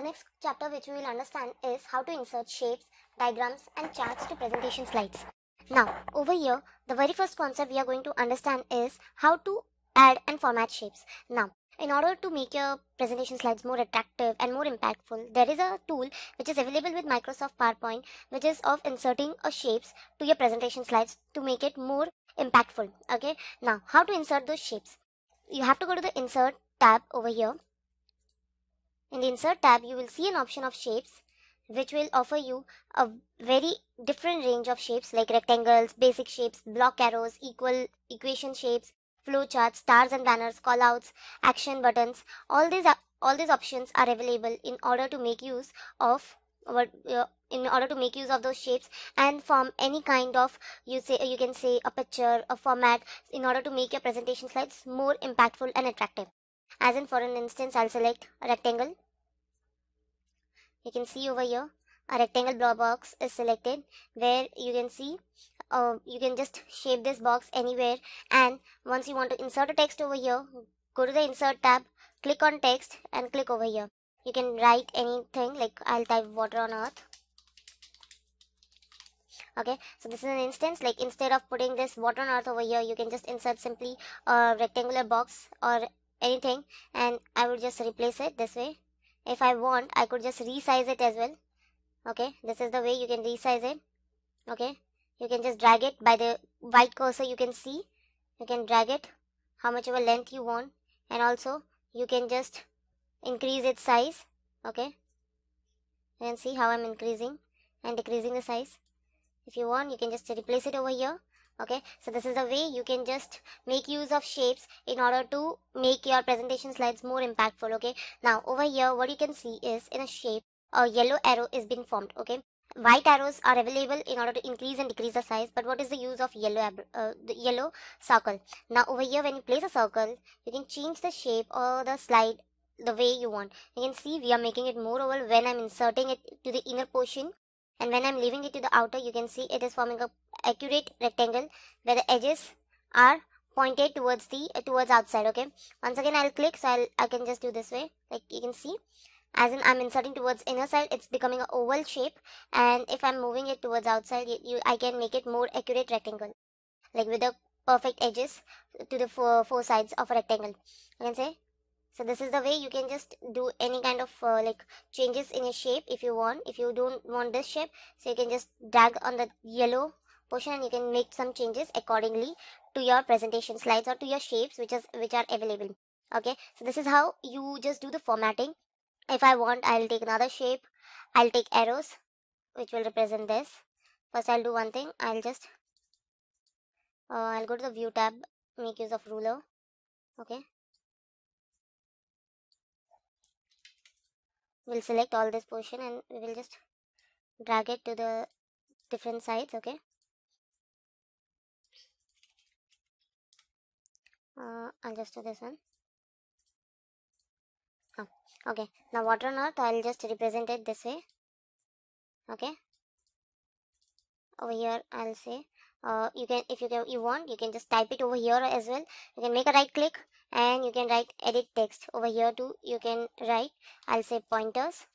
the next chapter which we will understand is how to insert shapes, diagrams and charts to presentation slides. Now, over here, the very first concept we are going to understand is how to add and format shapes. Now, in order to make your presentation slides more attractive and more impactful, there is a tool which is available with Microsoft PowerPoint which is of inserting a shapes to your presentation slides to make it more impactful. Okay, now how to insert those shapes? You have to go to the insert tab over here in the insert tab, you will see an option of shapes which will offer you a very different range of shapes like rectangles, basic shapes, block arrows, equal equation shapes, flowcharts, stars and banners, callouts, action buttons. All these all these options are available in order to make use of what uh, in order to make use of those shapes and form any kind of you say you can say a picture a format in order to make your presentation slides more impactful and attractive as in for an instance I'll select a rectangle. You can see over here a rectangle block box is selected where you can see uh, you can just shape this box anywhere and once you want to insert a text over here go to the insert tab click on text and click over here. You can write anything like I'll type water on earth. Okay so this is an instance like instead of putting this water on earth over here you can just insert simply a rectangular box or anything and I will just replace it this way. If I want I could just resize it as well. Okay this is the way you can resize it. Okay you can just drag it by the white cursor you can see. You can drag it how much of a length you want and also you can just increase its size. Okay you can see how I'm increasing and decreasing the size. If you want you can just replace it over here okay? So this is the way you can just make use of shapes in order to make your presentation slides more impactful okay? Now over here what you can see is in a shape a yellow arrow is being formed okay? White arrows are available in order to increase and decrease the size but what is the use of yellow uh, the yellow circle? Now over here when you place a circle you can change the shape or the slide the way you want. You can see we are making it more oval when i'm inserting it to the inner portion and when I'm leaving it to the outer you can see it is forming a accurate rectangle where the edges are pointed towards the uh, towards outside okay? Once again I'll click so I'll, I can just do this way. Like you can see as in I'm inserting towards inner side it's becoming an oval shape. And if I'm moving it towards outside you, you I can make it more accurate rectangle. Like with the perfect edges to the four, four sides of a rectangle. You can say so this is the way you can just do any kind of uh, like changes in a shape if you want. If you don't want this shape so you can just drag on the yellow portion and you can make some changes accordingly to your presentation slides or to your shapes which is which are available. Okay? So this is how you just do the formatting. If i want i'll take another shape. I'll take arrows which will represent this. First i'll do one thing. I'll just uh, i'll go to the view tab make use of ruler. Okay we'll select all this portion and we will just drag it to the different sides okay? Uh, I'll just do this one. Oh, okay. Now water on earth I'll just represent it this way okay? Over here I'll say uh, you can if you can you want you can just type it over here as well. You can make a right click and you can write edit text over here too. You can write I'll say pointers.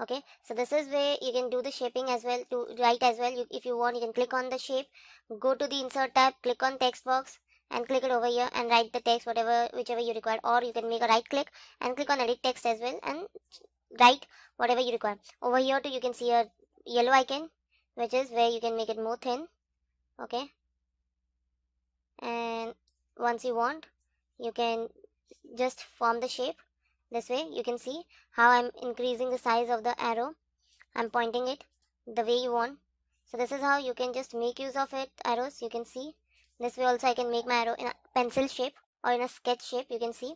Okay. So this is where you can do the shaping as well to write as well. You, if you want you can click on the shape. Go to the insert tab click on text box and click it over here and write the text whatever whichever you require. Or you can make a right click and click on edit text as well and write whatever you require. Over here too you can see a yellow icon which is where you can make it more thin. Okay and once you want you can just form the shape. This way you can see how I'm increasing the size of the arrow. I'm pointing it the way you want. So this is how you can just make use of it arrows. You can see. This way also I can make my arrow in a pencil shape or in a sketch shape you can see.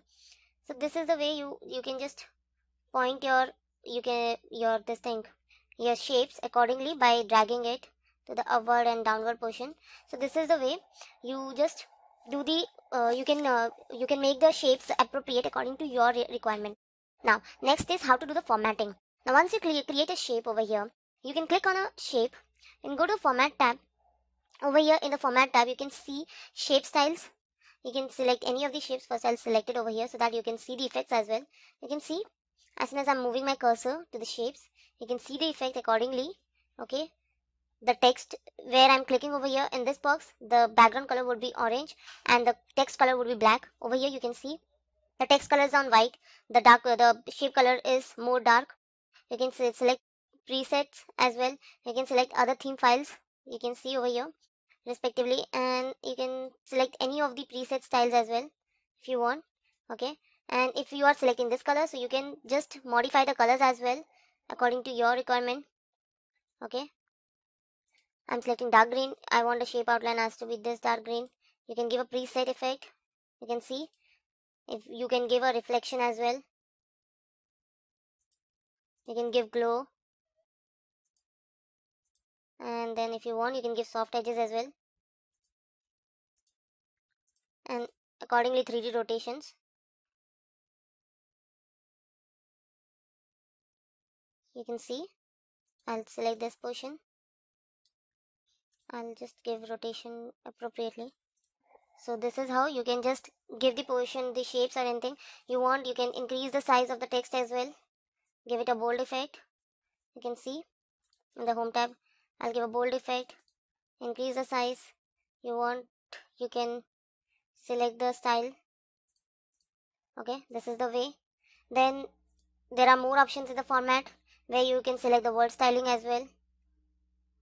So this is the way you you can just point your you can your this thing your shapes accordingly by dragging it to the upward and downward portion. So this is the way you just do the uh, you can uh, you can make the shapes appropriate according to your re requirement. Now next is how to do the formatting. Now once you create a shape over here you can click on a shape and go to format tab. Over here in the format tab you can see shape styles. You can select any of the shapes first. I'll select it over here so that you can see the effects as well. You can see as soon as I'm moving my cursor to the shapes you can see the effect accordingly okay the text where I'm clicking over here in this box the background color would be orange and the text color would be black. Over here you can see the text color is on white the dark the shape color is more dark. You can select presets as well. You can select other theme files you can see over here respectively and you can select any of the preset styles as well if you want okay? And if you are selecting this color so you can just modify the colors as well according to your requirement okay I'm selecting dark green. I want the shape outline has to be this dark green. You can give a preset effect. You can see. If you can give a reflection as well. You can give glow. And then if you want you can give soft edges as well. And accordingly 3d rotations. You can see. I'll select this portion I'll just give rotation appropriately. So this is how you can just give the position the shapes or anything you want. You can increase the size of the text as well. Give it a bold effect. You can see in the home tab I'll give a bold effect. Increase the size you want. You can select the style. Okay this is the way. Then there are more options in the format where you can select the word styling as well.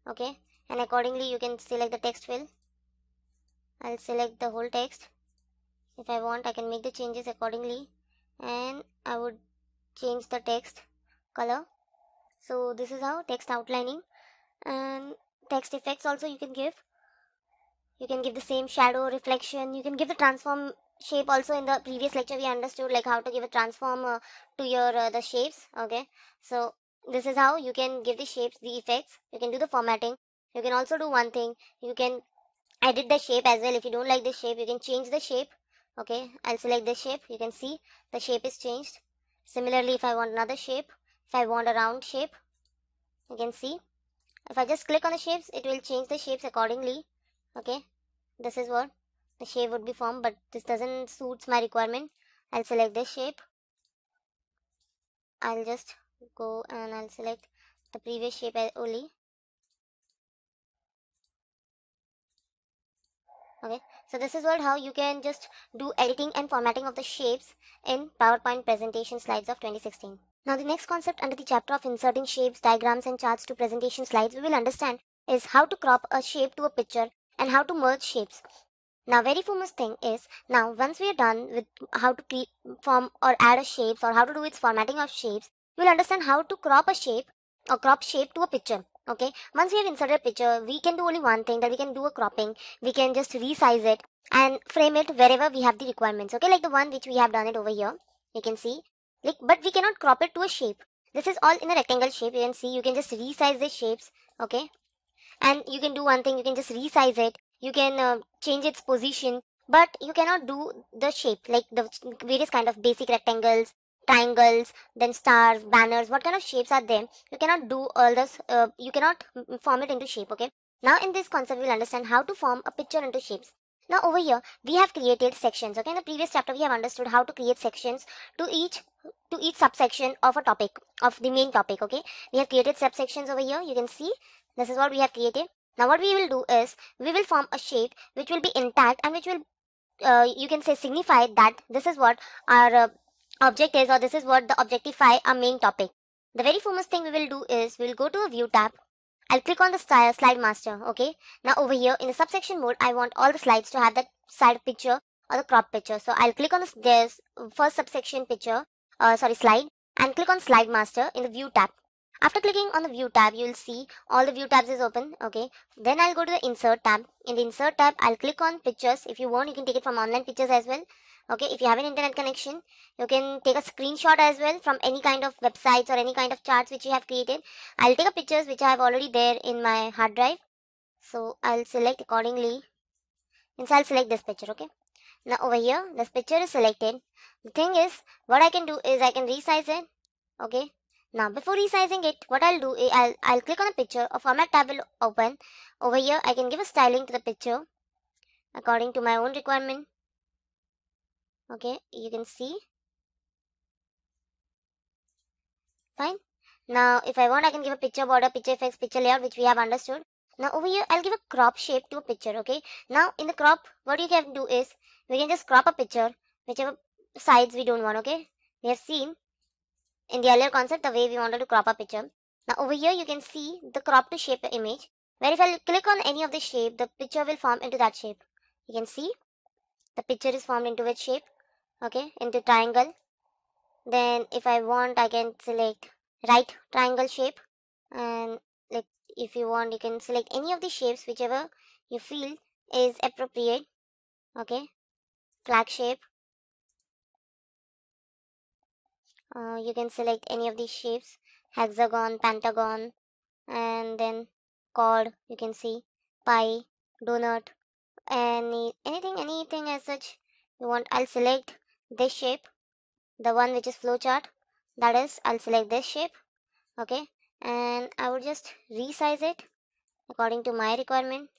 Okay and accordingly you can select the text fill I'll select the whole text. If I want I can make the changes accordingly. And I would change the text color. So this is how text outlining. And text effects also you can give. You can give the same shadow reflection. You can give the transform shape also in the previous lecture we understood like how to give a transform uh, to your uh, the shapes okay? So this is how you can give the shapes the effects. You can do the formatting you can also do one thing. You can edit the shape as well. If you don't like the shape you can change the shape. Okay i'll select this shape. You can see the shape is changed. Similarly if i want another shape if i want a round shape you can see. If i just click on the shapes it will change the shapes accordingly. Okay this is what the shape would be formed but this doesn't suits my requirement. I'll select this shape. I'll just go and i'll select the previous shape only okay? So this is what how you can just do editing and formatting of the shapes in powerpoint presentation slides of 2016 now the next concept under the chapter of inserting shapes diagrams and charts to presentation slides we will understand is how to crop a shape to a picture and how to merge shapes. Now very famous thing is now once we are done with how to form or add a shapes or how to do its formatting of shapes we'll understand how to crop a shape or crop shape to a picture okay? Once we have inserted a picture we can do only one thing that we can do a cropping. We can just resize it and frame it wherever we have the requirements. Okay? Like the one which we have done it over here. You can see. Like but we cannot crop it to a shape. This is all in a rectangle shape. You can see. You can just resize the shapes. Okay? And you can do one thing. You can just resize it. You can uh, change its position. But you cannot do the shape. Like the various kind of basic rectangles triangles, then stars, banners, what kind of shapes are there? You cannot do all this, uh, you cannot form it into shape, okay? Now in this concept, we'll understand how to form a picture into shapes. Now over here, we have created sections, okay? In the previous chapter, we have understood how to create sections to each to each subsection of a topic, of the main topic, okay? We have created subsections over here, you can see. This is what we have created. Now what we will do is, we will form a shape which will be intact and which will, uh, you can say signify that this is what our uh, object is or this is what the objectify our main topic. The very first thing we will do is we'll go to a view tab. I'll click on the style, slide master. Okay. Now over here in the subsection mode, I want all the slides to have that side picture or the crop picture. So I'll click on this, there's first subsection picture, uh, sorry slide and click on slide master in the view tab. After clicking on the view tab, you will see all the view tabs is open. Okay. Then I'll go to the insert tab. In the insert tab, I'll click on pictures. If you want, you can take it from online pictures as well okay if you have an internet connection you can take a screenshot as well from any kind of websites or any kind of charts which you have created. I'll take a pictures which i have already there in my hard drive. So i'll select accordingly. And so i'll select this picture okay? Now over here this picture is selected. The thing is what i can do is i can resize it okay? Now before resizing it what i'll do is i'll i'll click on the picture a format tab will open. Over here i can give a styling to the picture according to my own requirement okay you can see. Fine. Now if I want I can give a picture border picture effects picture layout which we have understood. Now over here I'll give a crop shape to a picture okay? Now in the crop what you can do is we can just crop a picture whichever sides we don't want okay? We have seen in the earlier concept the way we wanted to crop a picture. Now over here you can see the crop to shape image where if I click on any of the shape the picture will form into that shape. You can see the picture is formed into which shape okay into triangle. Then if I want I can select right triangle shape. And like if you want you can select any of the shapes whichever you feel is appropriate okay? Flag shape. Uh, you can select any of these shapes hexagon pentagon and then chord you can see pie donut any anything anything as such you want I'll select this shape the one which is flowchart that is I'll select this shape okay? And I would just resize it according to my requirement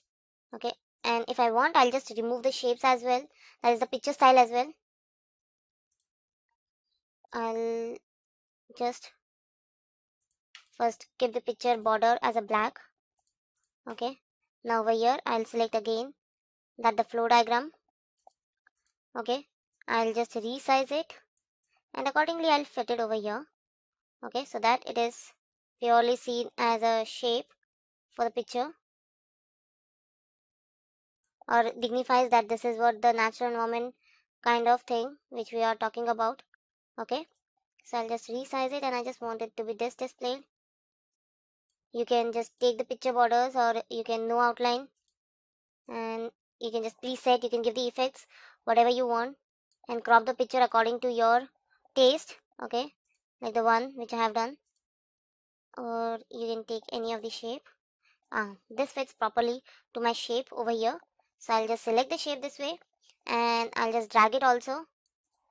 okay? And if I want I'll just remove the shapes as well that is the picture style as well. I'll just first keep the picture border as a black okay? Now over here I'll select again that the flow diagram okay I'll just resize it. And accordingly I'll fit it over here. Okay so that it is purely seen as a shape for the picture. Or dignifies that this is what the natural environment kind of thing which we are talking about. Okay so I'll just resize it and I just want it to be this displayed. You can just take the picture borders or you can no outline. And you can just preset you can give the effects whatever you want and crop the picture according to your taste okay? Like the one which I have done. Or you can take any of the shape. Ah this fits properly to my shape over here. So I'll just select the shape this way and I'll just drag it also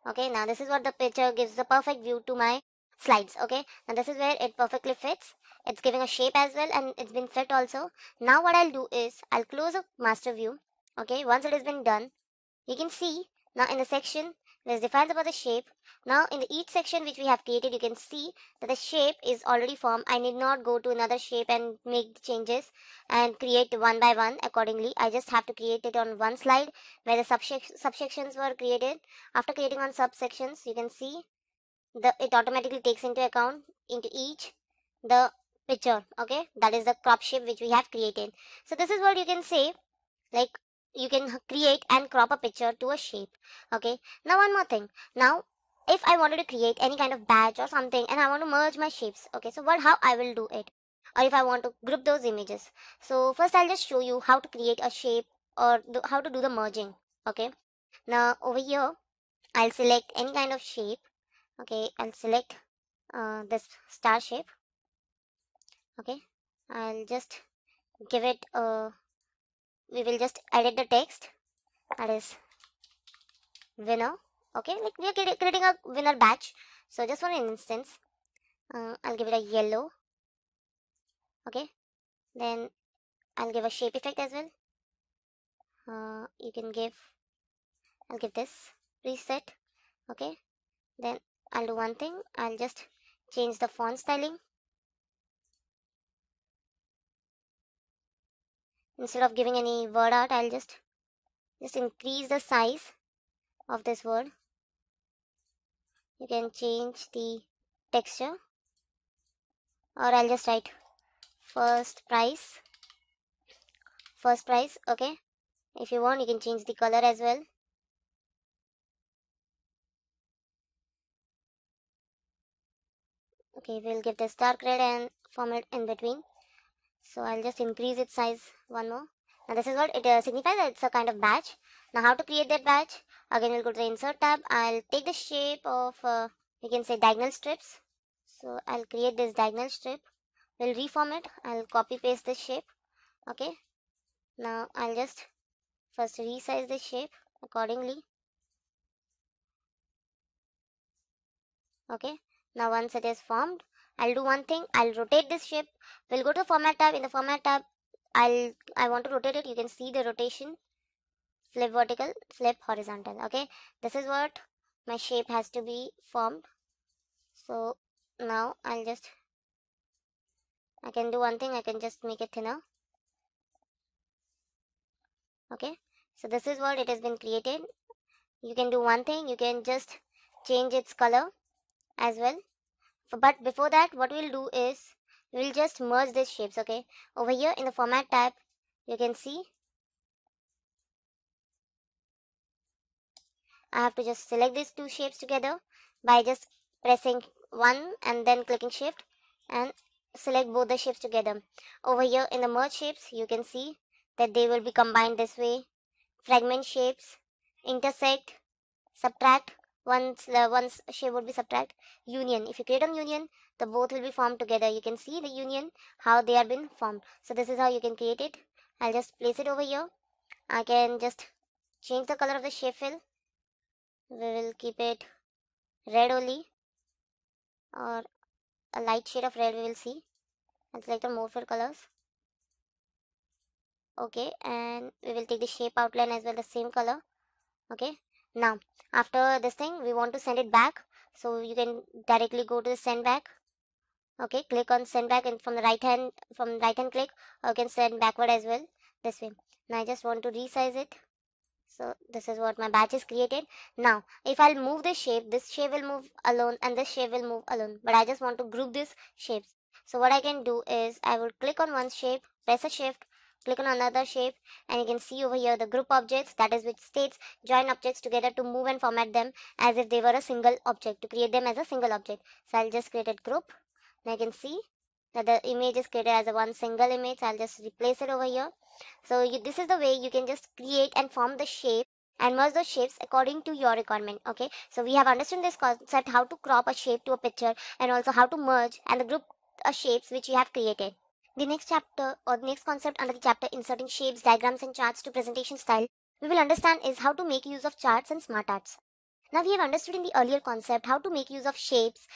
okay? Now this is what the picture gives the perfect view to my slides okay? Now this is where it perfectly fits. It's giving a shape as well and it's been fit also. Now what I'll do is I'll close a master view okay? Once it has been done you can see now in the section which defines about the shape now in the each section which we have created you can see that the shape is already formed. I need not go to another shape and make the changes and create one by one accordingly. I just have to create it on one slide where the subsections were created. After creating one subsections you can see the it automatically takes into account into each the picture okay? That is the crop shape which we have created. So this is what you can say like you can create and crop a picture to a shape okay? Now one more thing. Now if I wanted to create any kind of badge or something and I want to merge my shapes okay so what how I will do it? Or if I want to group those images. So first I'll just show you how to create a shape or how to do the merging okay? Now over here I'll select any kind of shape okay? I'll select uh, this star shape okay? I'll just give it a we will just edit the text. That is winner. Okay like we are creating a winner batch. So just for an instance. Uh, I'll give it a yellow. Okay. Then I'll give a shape effect as well. Uh, you can give I'll give this reset. Okay. Then I'll do one thing. I'll just change the font styling instead of giving any word art I'll just just increase the size of this word. You can change the texture or I'll just write first price. First price okay. If you want you can change the color as well. Okay we'll give this dark red and format in between so I'll just increase its size one more. Now this is what it uh, signifies it's a kind of badge now how to create that badge again we'll go to the insert tab. I'll take the shape of uh, you can say diagonal strips. So I'll create this diagonal strip. We'll reform it. I'll copy paste this shape. Okay? Now I'll just first resize the shape accordingly. Okay? Now once it is formed I'll do one thing. I'll rotate this shape we'll go to the format tab. In the format tab I'll I want to rotate it. You can see the rotation. Flip vertical flip horizontal. Okay? This is what my shape has to be formed. So now I'll just I can do one thing. I can just make it thinner. Okay? So this is what it has been created. You can do one thing. You can just change its color as well but before that what we'll do is we'll just merge these shapes okay? Over here in the format tab you can see I have to just select these two shapes together by just pressing one and then clicking shift and select both the shapes together. Over here in the merge shapes you can see that they will be combined this way. Fragment shapes intersect subtract once the once shape would be subtract union. If you create a union the both will be formed together. You can see the union how they have been formed. So this is how you can create it. I'll just place it over here. I can just change the color of the shape fill. We will keep it red only or a light shade of red we will see. And select the more fill colors. Okay and we will take the shape outline as well the same color. Okay now after this thing we want to send it back. So you can directly go to the send back. Okay click on send back and from the right hand from right hand click you can send backward as well this way. Now i just want to resize it. So this is what my batch is created. Now if i'll move this shape this shape will move alone and this shape will move alone but i just want to group these shapes. So what i can do is i will click on one shape press a shift click on another shape and you can see over here the group objects that is which states join objects together to move and format them as if they were a single object to create them as a single object. So i'll just create a group. Now you can see that the image is created as a one single image. I'll just replace it over here. So you, this is the way you can just create and form the shape and merge those shapes according to your requirement okay? So we have understood this concept how to crop a shape to a picture and also how to merge and the group uh, shapes which you have created the next chapter or the next concept under the chapter inserting shapes diagrams and charts to presentation style we will understand is how to make use of charts and smart arts now we have understood in the earlier concept how to make use of shapes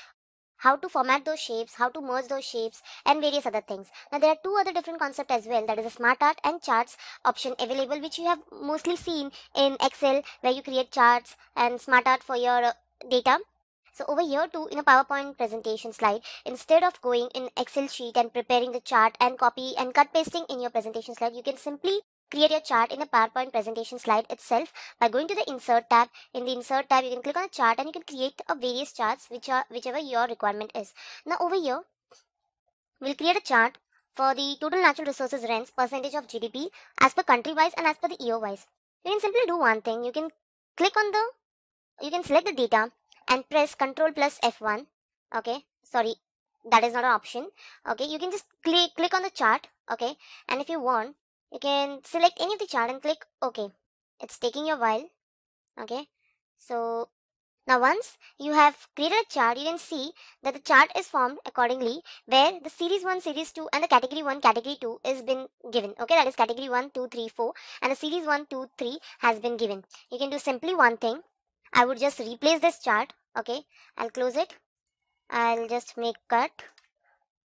how to format those shapes, how to merge those shapes and various other things. Now there are two other different concepts as well that is a smart art and charts option available which you have mostly seen in Excel where you create charts and smart art for your data. So over here too in a PowerPoint presentation slide, instead of going in Excel sheet and preparing the chart and copy and cut pasting in your presentation slide, you can simply create your chart in the PowerPoint presentation slide itself by going to the insert tab. In the insert tab, you can click on the chart and you can create a various charts which are whichever your requirement is. Now over here, we'll create a chart for the total natural resources rents percentage of GDP as per country wise and as per the year wise. You can simply do one thing. You can click on the, you can select the data and press Control plus F1. Okay, sorry, that is not an option. Okay, you can just click click on the chart. Okay, and if you want, you can select any of the chart and click OK. It's taking a while. Okay. So now once you have created a chart, you can see that the chart is formed accordingly where the series 1, series 2 and the category 1, category 2 is been given. Okay, that is category 1, 2, 3, 4 and the series 1, 2, 3 has been given. You can do simply one thing. I would just replace this chart. Okay, I'll close it. I'll just make cut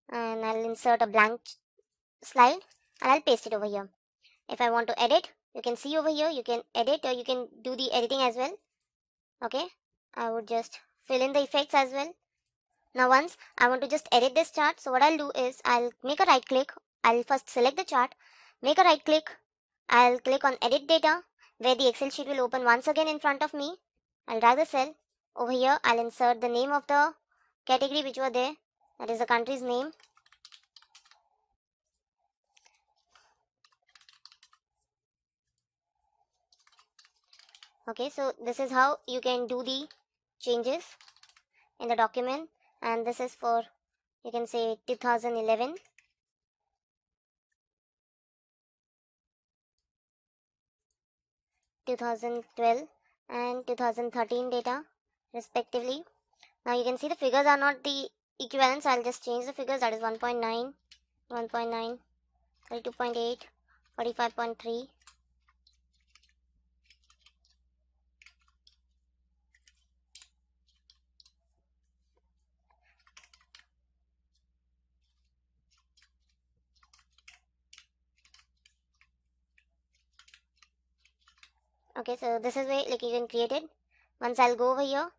and I'll insert a blank slide and I'll paste it over here. If I want to edit, you can see over here, you can edit or you can do the editing as well. Okay, I would just fill in the effects as well. Now once I want to just edit this chart, so what I'll do is I'll make a right click. I'll first select the chart, make a right click. I'll click on edit data where the Excel sheet will open once again in front of me. I'll drag the cell. Over here, I'll insert the name of the category which were there. That is the country's name. okay so this is how you can do the changes in the document and this is for you can say 2011 2012 and 2013 data respectively. Now you can see the figures are not the equivalent so i'll just change the figures. That is 1.9 1.9 32.8 45.3 okay so this is way like you can create it. Once I'll go over here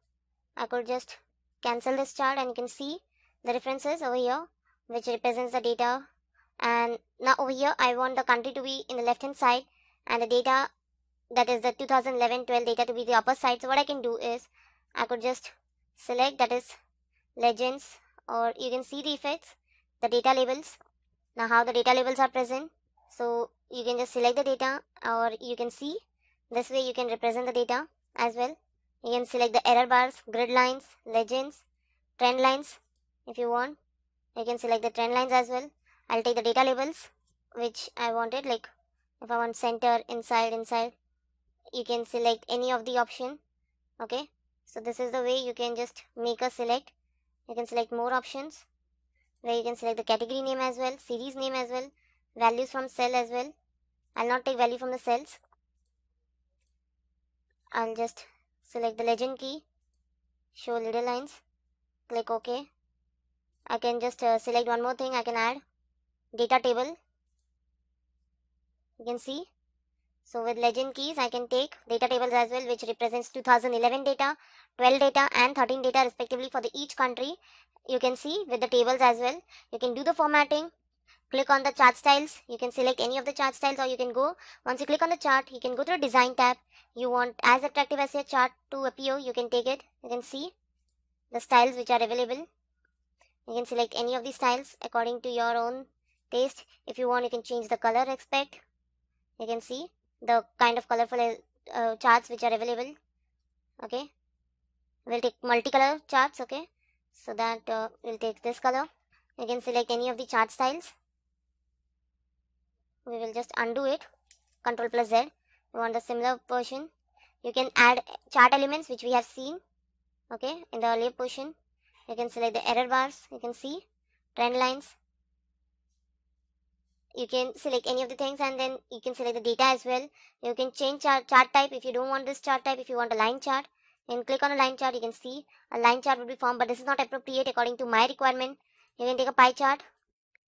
I could just cancel this chart and you can see the references over here which represents the data. And now over here I want the country to be in the left hand side and the data that is the 2011-12 data to be the upper side. So what I can do is I could just select that is legends or you can see the effects the data labels. Now how the data labels are present. So you can just select the data or you can see this way you can represent the data as well you can select the error bars grid lines legends trend lines if you want. You can select the trend lines as well. I'll take the data labels which I wanted like if I want center inside inside you can select any of the option okay? So this is the way you can just make a select. You can select more options where you can select the category name as well series name as well values from cell as well. I'll not take value from the cells. I'll just select the legend key. Show little lines. Click OK. I can just uh, select one more thing I can add. Data table. You can see. So with legend keys I can take data tables as well which represents 2011 data 12 data and 13 data respectively for the each country. You can see with the tables as well. You can do the formatting click on the chart styles. You can select any of the chart styles or you can go. Once you click on the chart you can go to the design tab. You want as attractive as your chart to appear you can take it. You can see the styles which are available. You can select any of the styles according to your own taste. If you want you can change the color aspect. You can see the kind of colorful uh, charts which are available. Okay. We'll take multicolor charts okay. So that uh, we'll take this color. You can select any of the chart styles we will just undo it. Control plus z. We want the similar portion. You can add chart elements which we have seen okay in the earlier portion. You can select the error bars. You can see trend lines. You can select any of the things and then you can select the data as well. You can change chart, chart type if you don't want this chart type. If you want a line chart and click on a line chart. You can see a line chart will be formed but this is not appropriate according to my requirement. You can take a pie chart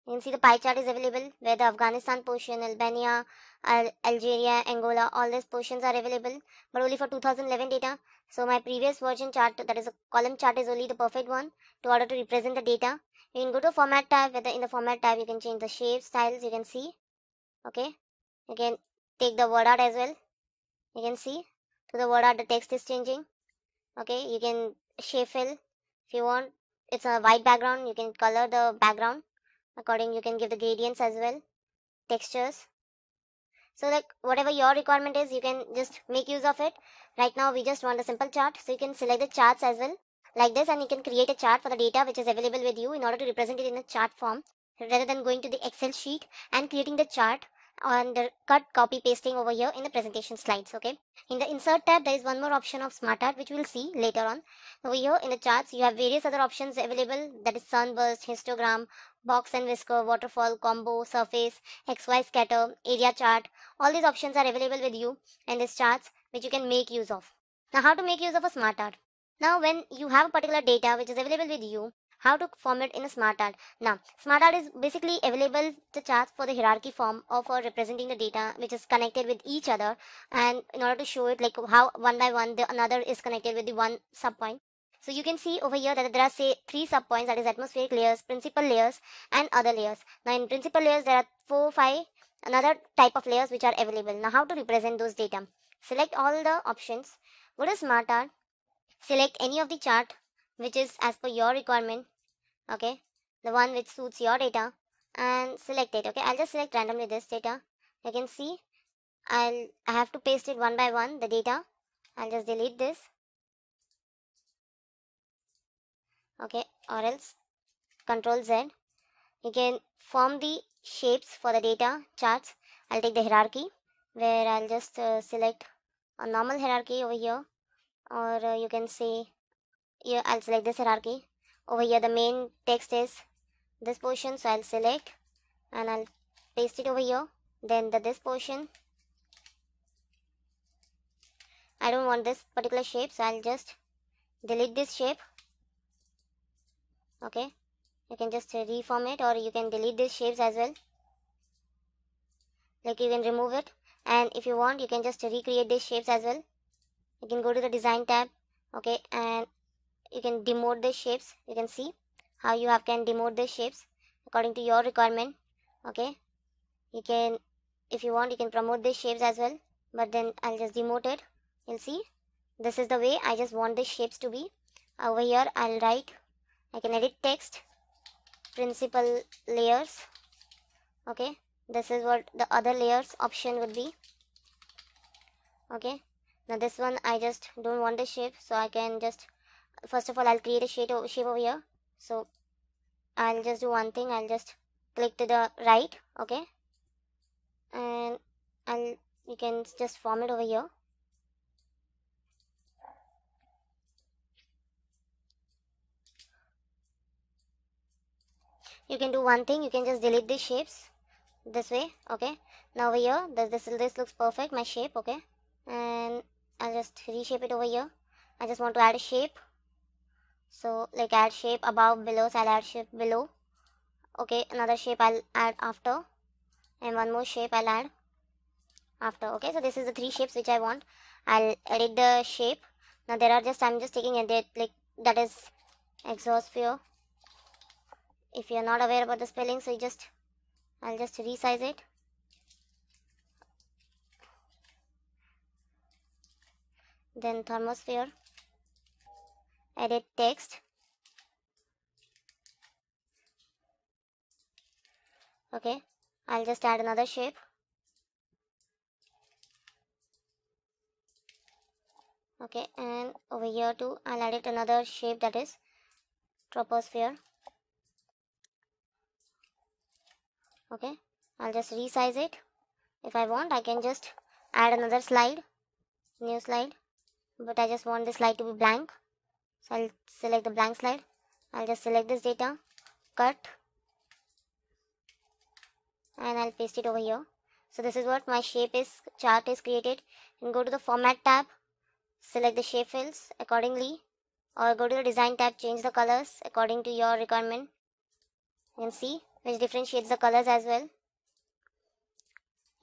you can see the pie chart is available where the Afghanistan portion, Albania, Al Algeria, Angola, all these portions are available but only for 2011 data. So my previous version chart that is a column chart is only the perfect one to order to represent the data. You can go to format tab whether in the format tab you can change the shape styles you can see. Okay? You can take the word art as well. You can see. To the word art the text is changing. Okay? You can shape fill if you want. It's a white background. You can color the background according you can give the gradients as well textures. So like whatever your requirement is you can just make use of it. Right now we just want a simple chart. So you can select the charts as well like this and you can create a chart for the data which is available with you in order to represent it in a chart form rather than going to the excel sheet and creating the chart and cut copy pasting over here in the presentation slides okay? In the insert tab there is one more option of smart art which we'll see later on. Over here in the charts you have various other options available. That is sunburst histogram box and whisker waterfall combo surface xy scatter area chart. All these options are available with you in these charts which you can make use of. Now how to make use of a smart art? Now when you have a particular data which is available with you, how to form it in a smart art. Now smart art is basically available the charts for the hierarchy form or for representing the data which is connected with each other and in order to show it like how one by one the another is connected with the one subpoint. So you can see over here that there are say three subpoints that is atmospheric layers, principal layers and other layers. Now in principal layers there are four, five another type of layers which are available. Now how to represent those data? Select all the options. Go to smart art select any of the chart which is as per your requirement okay? The one which suits your data and select it okay? I'll just select randomly this data. You can see i'll i have to paste it one by one the data. I'll just delete this okay? Or else control z. You can form the shapes for the data charts. I'll take the hierarchy where i'll just uh, select a normal hierarchy over here. Or uh, you can say yeah I'll select this hierarchy. Over here the main text is this portion so I'll select and I'll paste it over here. Then the this portion. I don't want this particular shape so I'll just delete this shape. Okay? You can just reform it or you can delete these shapes as well. Like you can remove it. And if you want you can just recreate these shapes as well. You can go to the design tab okay? And you can demote the shapes. You can see how you have can demote the shapes according to your requirement okay? You can if you want you can promote the shapes as well but then I'll just demote it. You'll see? This is the way I just want the shapes to be. Over here I'll write I can edit text principal layers okay? This is what the other layers option would be okay? Now this one I just don't want the shape so I can just first of all I'll create a shape, over here. So I'll just do one thing. I'll just click to the right okay? And I'll you can just form it over here. You can do one thing. You can just delete these shapes this way okay? Now over here this, this this looks perfect my shape okay? And I'll just reshape it over here. I just want to add a shape so like add shape above below so I'll add shape below. Okay another shape I'll add after. And one more shape I'll add after. Okay so this is the three shapes which I want. I'll edit the shape. Now there are just I'm just taking edit like that is exhaust exosphere. If you're not aware about the spelling so you just I'll just resize it. Then thermosphere edit text. Okay I'll just add another shape. Okay and over here too I'll add it another shape that is troposphere. Okay I'll just resize it. If I want I can just add another slide new slide but I just want this slide to be blank so I'll select the blank slide. I'll just select this data cut and I'll paste it over here. So this is what my shape is chart is created. And go to the format tab select the shape fills accordingly or go to the design tab change the colors according to your requirement you can see which differentiates the colors as well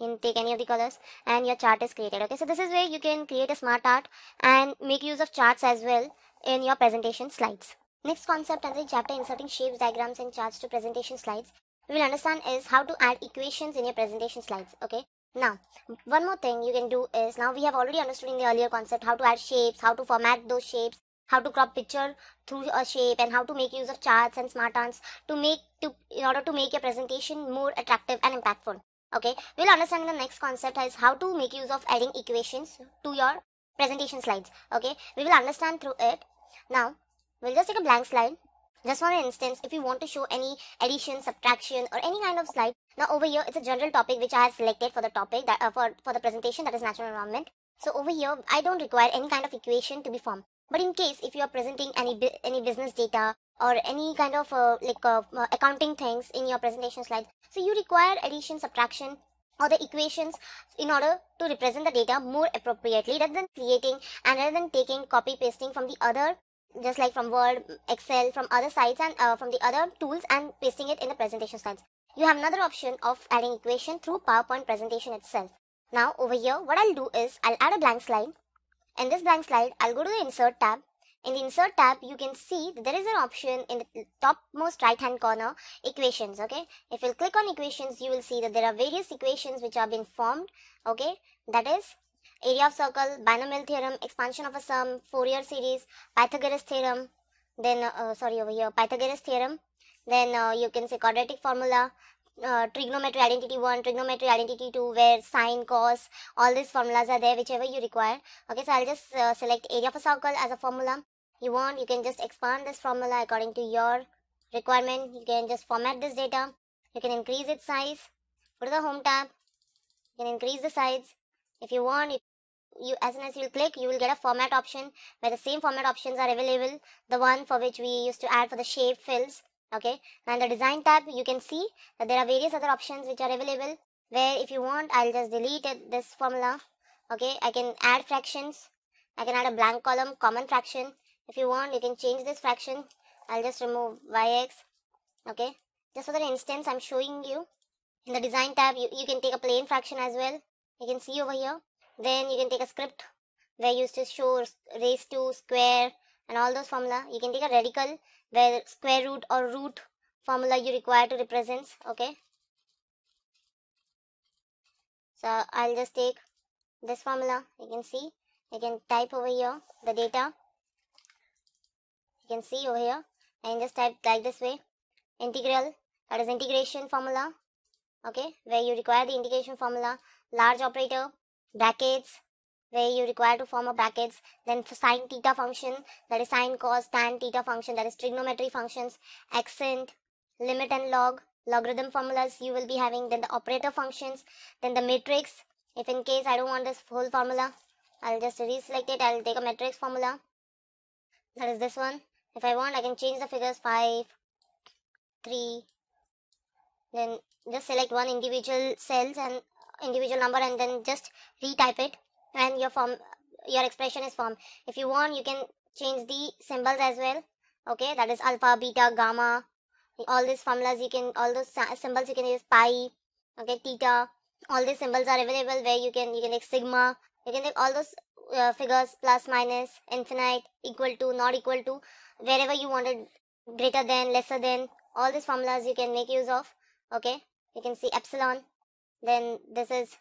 can take any of the colors and your chart is created okay? So this is where you can create a smart art and make use of charts as well in your presentation slides. Next concept under the chapter inserting shapes diagrams and charts to presentation slides we will understand is how to add equations in your presentation slides okay? Now one more thing you can do is now we have already understood in the earlier concept how to add shapes how to format those shapes how to crop picture through a shape and how to make use of charts and smart arts to make to in order to make your presentation more attractive and impactful okay we'll understand the next concept is how to make use of adding equations to your presentation slides. Okay we will understand through it. Now we'll just take a blank slide. Just for an instance if you want to show any addition subtraction or any kind of slide now over here it's a general topic which i have selected for the topic that uh, for for the presentation that is natural environment. So over here i don't require any kind of equation to be formed but in case if you are presenting any any business data or any kind of uh, like uh, uh, accounting things in your presentation slides, so you require addition, subtraction, or the equations in order to represent the data more appropriately rather than creating and rather than taking copy pasting from the other just like from Word, Excel, from other sites and uh, from the other tools and pasting it in the presentation slides. You have another option of adding equation through PowerPoint presentation itself. Now over here what I'll do is I'll add a blank slide in this blank slide, I'll go to the Insert tab. In the Insert tab, you can see that there is an option in the topmost right hand corner, Equations, okay. If you click on Equations, you will see that there are various equations which are being formed, okay. That is area of circle, binomial theorem, expansion of a sum, Fourier series, Pythagoras theorem, then, uh, sorry, over here, Pythagoras theorem, then uh, you can say quadratic formula, uh, trigonometry identity 1, trigonometry identity 2 where sine, cos, all these formulas are there whichever you require. Okay, so I'll just uh, select area of a circle as a formula. You want, you can just expand this formula according to your requirement. You can just format this data. You can increase its size. Go to the home tab. You can increase the size. If you want, you as soon as you click, you will get a format option where the same format options are available. The one for which we used to add for the shape fills okay? Now in the design tab you can see that there are various other options which are available where if you want I'll just delete it, this formula. Okay? I can add fractions. I can add a blank column common fraction. If you want you can change this fraction. I'll just remove yx. Okay? Just for the instance I'm showing you. In the design tab you, you can take a plain fraction as well. You can see over here. Then you can take a script where you to show raise to square and all those formula you can take a radical where square root or root formula you require to represent okay? So I'll just take this formula you can see. You can type over here the data. You can see over here. And just type like this way. Integral that is integration formula okay? Where you require the integration formula large operator brackets where you require to form a brackets then sine theta function that is sine cos tan theta function that is trigonometry functions accent limit and log logarithm formulas you will be having then the operator functions then the matrix. If in case I don't want this whole formula I'll just reselect it I'll take a matrix formula. That is this one. If I want I can change the figures 5 3 then just select one individual cells and individual number and then just retype it and your form your expression is formed if you want you can change the symbols as well. Okay that is alpha beta gamma. All these formulas you can all those symbols you can use pi okay theta. All these symbols are available where you can you can take sigma. You can take all those uh, figures plus minus infinite equal to not equal to wherever you wanted greater than lesser than. All these formulas you can make use of okay. You can see epsilon then this is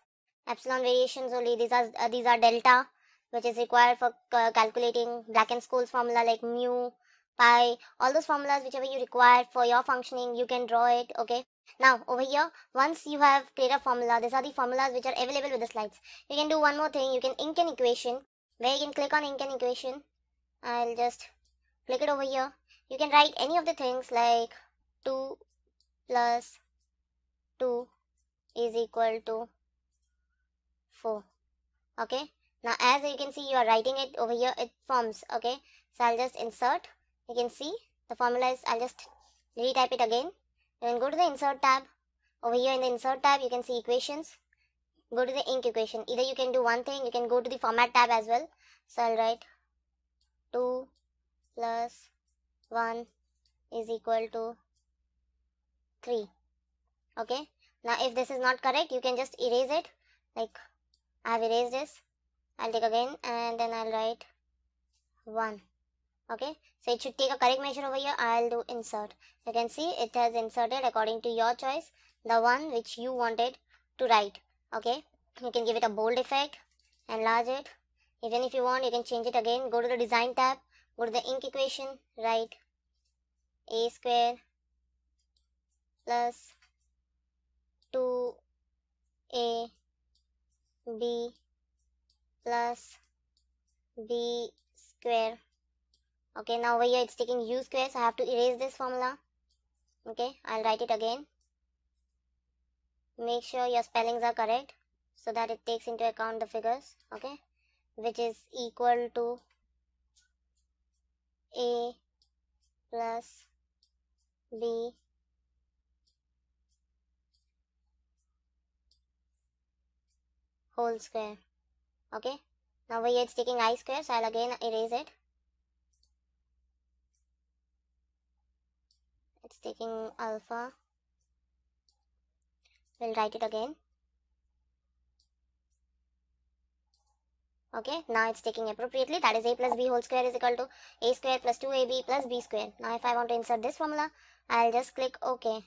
epsilon variations only. These are uh, these are delta which is required for uh, calculating black and scholes formula like mu pi all those formulas whichever you require for your functioning you can draw it okay? Now over here once you have created a formula these are the formulas which are available with the slides. You can do one more thing. You can ink an equation where you can click on ink an equation. I'll just click it over here. You can write any of the things like 2 plus 2 is equal to 4 okay? Now as you can see you are writing it over here it forms okay? So i'll just insert. You can see the formula is i'll just retype it again. Then go to the insert tab. Over here in the insert tab you can see equations. Go to the ink equation. Either you can do one thing you can go to the format tab as well. So i'll write 2 plus 1 is equal to 3 okay? Now if this is not correct you can just erase it. Like I have erased this. I'll take again and then I'll write 1 okay? So it should take a correct measure over here. I'll do insert. You can see it has inserted according to your choice the one which you wanted to write. Okay? You can give it a bold effect enlarge it. Even if you want you can change it again. Go to the design tab. Go to the ink equation. Write a square plus 2a b plus b square. Okay now over here it's taking u square so I have to erase this formula. Okay I'll write it again. Make sure your spellings are correct so that it takes into account the figures okay which is equal to a plus b whole square. Okay? Now over here it's taking i square so I'll again erase it. It's taking alpha. We'll write it again. Okay? Now it's taking appropriately. That is a plus b whole square is equal to a square plus 2ab plus b square. Now if I want to insert this formula I'll just click OK.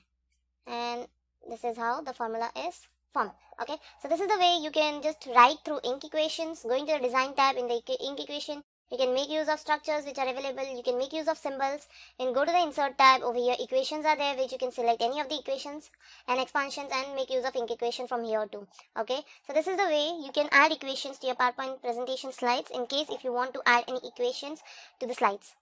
And this is how the formula is okay? So this is the way you can just write through ink equations going to the design tab in the ink equation. You can make use of structures which are available. You can make use of symbols and go to the insert tab. Over here equations are there which you can select any of the equations and expansions and make use of ink equation from here too okay? So this is the way you can add equations to your powerpoint presentation slides in case if you want to add any equations to the slides